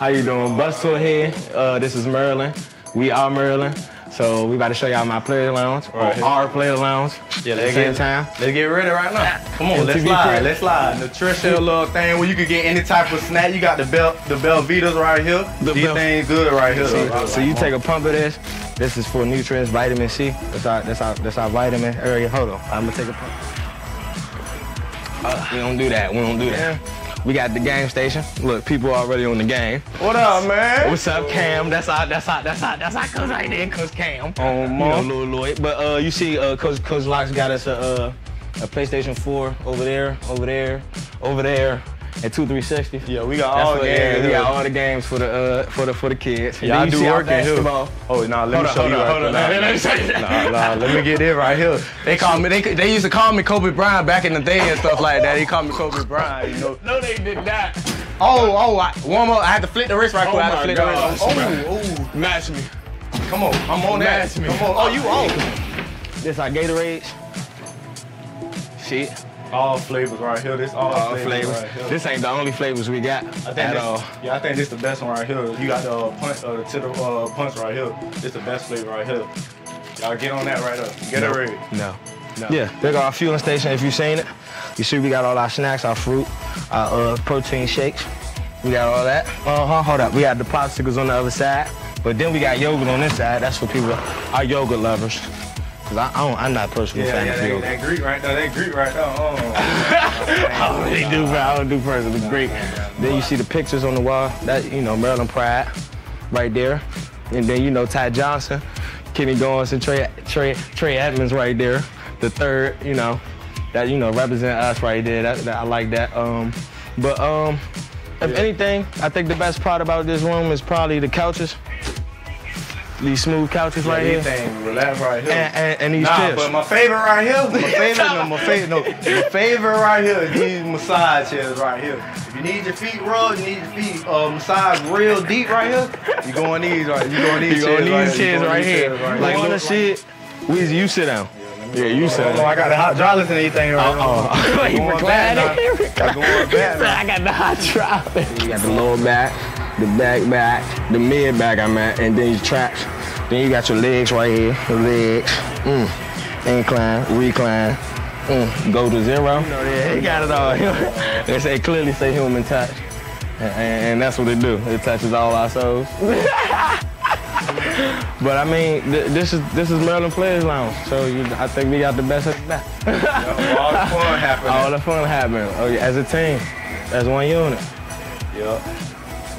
How you doing? Bustle here. Uh, this is Maryland. We are Maryland. So we about to show y'all my player lounge, or Right. our player lounge. Yeah, let's get time. Let's get ready right now. Come on, Yeah, let's slide. Let's slide. Nutrition little thing where you can get any type of snack. You got the Bel the Belvitas right here. The These Bel- things good right here. So, so you take a pump of this. This is for nutrients, vitamin C. That's our that's our that's our vitamin area. Hold on, I'm gonna take a pump. Uh, we don't do that. We don't do that. We got the game station. Look, people already on the game. What up, man? What's up, Cam? That's our that's our that's our that's our coach right there, Coach Cam. Oh, you know. Lil Lloyd. But uh, you see, uh, Coach Coach Locks got us a uh, a PlayStation 4 over there, over there, over there, at 2360. Yeah, we got That's all what- games. yeah, we got all the games for the uh, for the for the kids. And Y'all do work in here. Oh, nah, let Hold me on, show hold you on, right hold on. there. Let- let me show you. Nah, nah, let me get this right here. They call me. They, they used to call me Kobe Bryant back in the day and stuff like that. They called me Kobe Bryant. You know. No, they did not. Oh, oh, I, warm up. I had to flick the wrist right Oh quick. I had to flick gosh, the wrist. Oh, Match me. oh, come on. I'm on that. Match me. Come on. Oh, you on? This our Gatorades. Shit. All flavors right here. This all, All flavors, flavors. right here. This ain't the only flavors we got I think at this, all. Yeah, I think this the best one right here. You got the uh, punch, uh, the titter, uh, punch right here. This the best flavor right here. Y'all get on that right up. Get it ready. No. No. Yeah, there go our fueling station. If you've seen it, you see we got all our snacks, our fruit, our uh, protein shakes. We got all that. Uh huh. Hold up. We got the popsicles on the other side, but then we got yogurt on this side. That's for people, our yogurt lovers. Cause I, I don't, I'm not personally a Yeah, fan yeah, of that, yogurt. that Greek right there. That Greek right there. Oh. Oh, they do, bro. I don't do personally. Great. Then you see the pictures on the wall. That you know, Maryland Pride, right there. And then you know Ty Johnson, Kenny Goins, and Trey Trey Trey Edmunds right there. The third, you know, that you know represent us right there. That, that I like that. Um, but um, if anything, I think the best part about this room is probably the couches. These smooth couches right here. Anything, relax right here. And, and, and these Nah, chairs. but my favorite right here, my favorite, no, my favorite, no, my favorite right here is these massage chairs right here. If you need your feet rubbed, you need your feet uh, massaged real deep right here, you go on these right, you go on these You chairs on right these here, chairs on right here. right Like, here. wanna sit? Weezy, you sit down. Yeah, you sit Oh. I got the hydraulics and everything right Oh, now. he Going reclined back it. now. Going back now. I got the hydraulic. You got the lower back, the back back, the mid back I'm at, and then your traps. Then you got your legs right here, the legs. Mm. Incline, recline. Mm. Go to zero. You know, yeah, he got it all. they say clearly say human touch. And, and that's what it do. It touches all our souls. But I mean, th- this is this is Maryland Players Lounge, so you, I think we got the best of the best. All the fun happening. All the fun happened oh, yeah, as a team, as one unit. Yeah.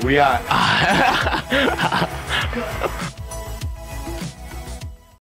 We are.